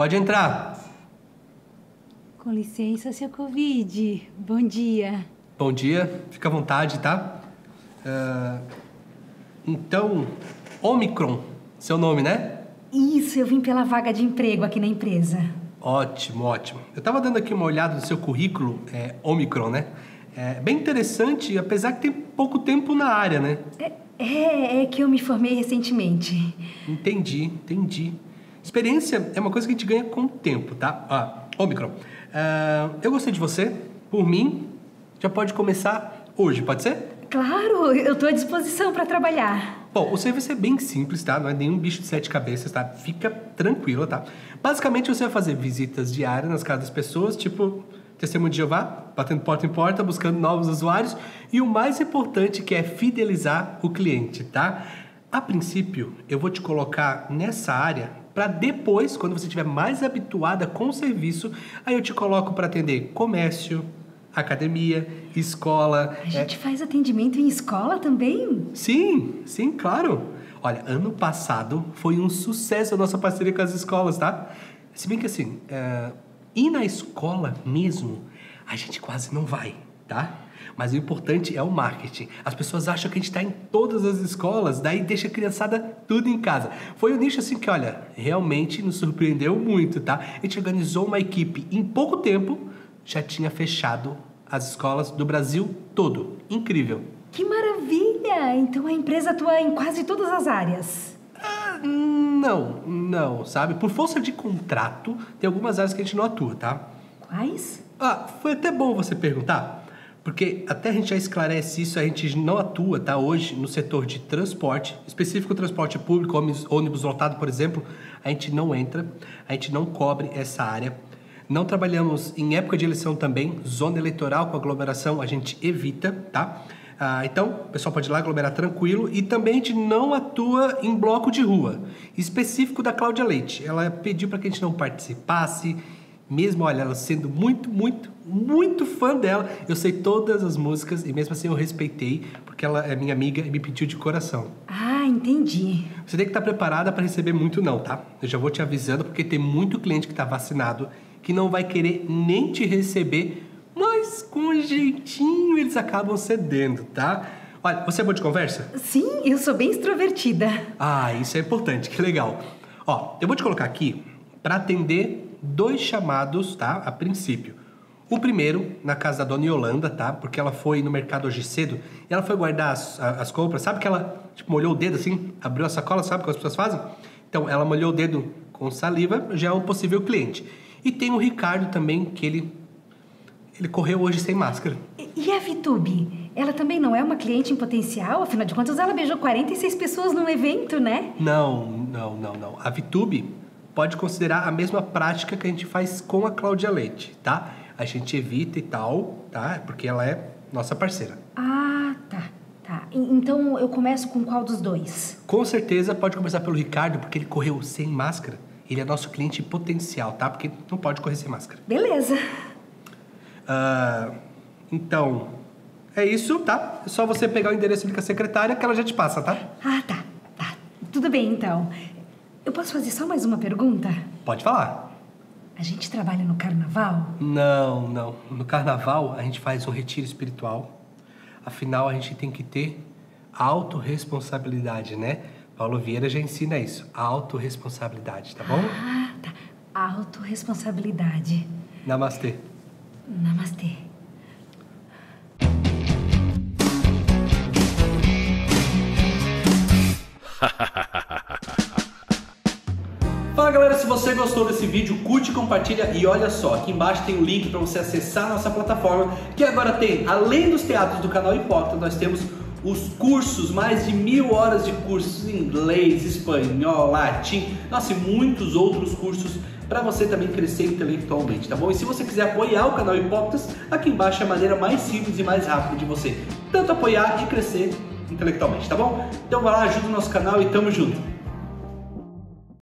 Pode entrar. Com licença, seu Covid. Bom dia. Bom dia, fica à vontade, tá? Ah, então, Omicron, seu nome, né? Isso, eu vim pela vaga de emprego aqui na empresa. Ótimo, ótimo. Eu tava dando aqui uma olhada no seu currículo, é Omicron, né? É bem interessante, apesar que tem pouco tempo na área, né? É, é, é que eu me formei recentemente. Entendi, entendi. Experiência é uma coisa que a gente ganha com o tempo, tá? Ah, Omicron. ah, eu gostei de você. Por mim, já pode começar hoje, pode ser? Claro, eu tô à disposição para trabalhar. Bom, o serviço é bem simples, tá? Não é nenhum bicho de sete cabeças, tá? Fica tranquila, tá? Basicamente, você vai fazer visitas diárias nas casas das pessoas, tipo testemunho de Jeová, batendo porta em porta, buscando novos usuários e o mais importante que é fidelizar o cliente, tá? A princípio, eu vou te colocar nessa área para depois, quando você estiver mais habituada com o serviço, aí eu te coloco para atender comércio, academia, escola. A gente faz atendimento em escola também? Sim, sim, claro. Olha, ano passado foi um sucesso a nossa parceria com as escolas, tá? Se bem que assim, é, ir na escola mesmo, a gente quase não vai, tá? Mas o importante é o marketing. As pessoas acham que a gente está em todas as escolas, daí deixa a criançada tudo em casa. Foi um nicho assim que, olha, realmente nos surpreendeu muito, tá? A gente organizou uma equipe em pouco tempo, já tinha fechado as escolas do Brasil todo. Incrível. Que maravilha! Então a empresa atua em quase todas as áreas. Ah, não, não, sabe? Por força de contrato, tem algumas áreas que a gente não atua, tá? Quais? Ah, foi até bom você perguntar, porque até a gente já esclarece isso, a gente não atua, tá? Hoje no setor de transporte, específico transporte público, ônibus, lotado, por exemplo, a gente não entra, a gente não cobre essa área. Não trabalhamos em época de eleição também, zona eleitoral com aglomeração a gente evita, tá? Ah, então, o pessoal pode ir lá aglomerar tranquilo e também a gente não atua em bloco de rua, específico da Cláudia Leite. Ela pediu para que a gente não participasse, mesmo, olha, ela sendo muito, muito, muito fã dela. Eu sei todas as músicas e mesmo assim eu respeitei, porque ela é minha amiga e me pediu de coração. Ah, entendi. Você tem que estar preparada para receber muito não, tá? Eu já vou te avisando porque tem muito cliente que está vacinado que não vai querer nem te receber, mas com um jeitinho eles acabam cedendo, tá? Olha, você é boa de conversa? Sim, eu sou bem extrovertida. Ah, isso é importante, que legal. Ó, eu vou te colocar aqui para atender dois chamados, tá? A princípio. O primeiro, na casa da dona Yolanda, tá? Porque ela foi no mercado hoje cedo e ela foi guardar as, as compras. Sabe que ela, tipo, molhou o dedo assim, abriu a sacola, sabe o que as pessoas fazem? Então, ela molhou o dedo com saliva, já é um possível cliente. E tem o Ricardo também, que ele, ele correu hoje sem máscara. E- E a Vitube? Ela também não é uma cliente em potencial? Afinal de contas, ela beijou 46 pessoas num evento, né? Não, não, não, não. A Vitube pode considerar a mesma prática que a gente faz com a Cláudia Leite, tá? A gente evita e tal, tá? Porque ela é nossa parceira. Ah, tá. Tá. E- Então eu começo com qual dos dois? Com certeza pode começar pelo Ricardo, porque ele correu sem máscara. Ele é nosso cliente potencial, tá? Porque não pode correr sem máscara. Beleza. Ah, então, é isso, tá? É só você pegar o endereço com a secretária que ela já te passa, tá? Ah, tá. Tá. Tudo bem, então. Eu posso fazer só mais uma pergunta? Pode falar. A gente trabalha no carnaval? Não, não. No carnaval a gente faz um retiro espiritual. Afinal, a gente tem que ter autorresponsabilidade, né? Paulo Vieira já ensina isso. Autoresponsabilidade, tá bom? Ah, tá. Autoresponsabilidade. Namastê. Namastê. Fala você gostou desse vídeo, curte, compartilha e olha só, aqui embaixo tem o link para você acessar a nossa plataforma, que agora tem, além dos teatros do canal Hipócrita, nós temos os cursos, mais de mil horas de cursos em inglês, espanhol, latim, nossa, e muitos outros cursos para você também crescer intelectualmente, tá bom? E se você quiser apoiar o canal Hipócritas, aqui embaixo é a maneira mais simples e mais rápida de você tanto apoiar e crescer intelectualmente, tá bom? Então vai lá, ajuda o nosso canal e tamo junto.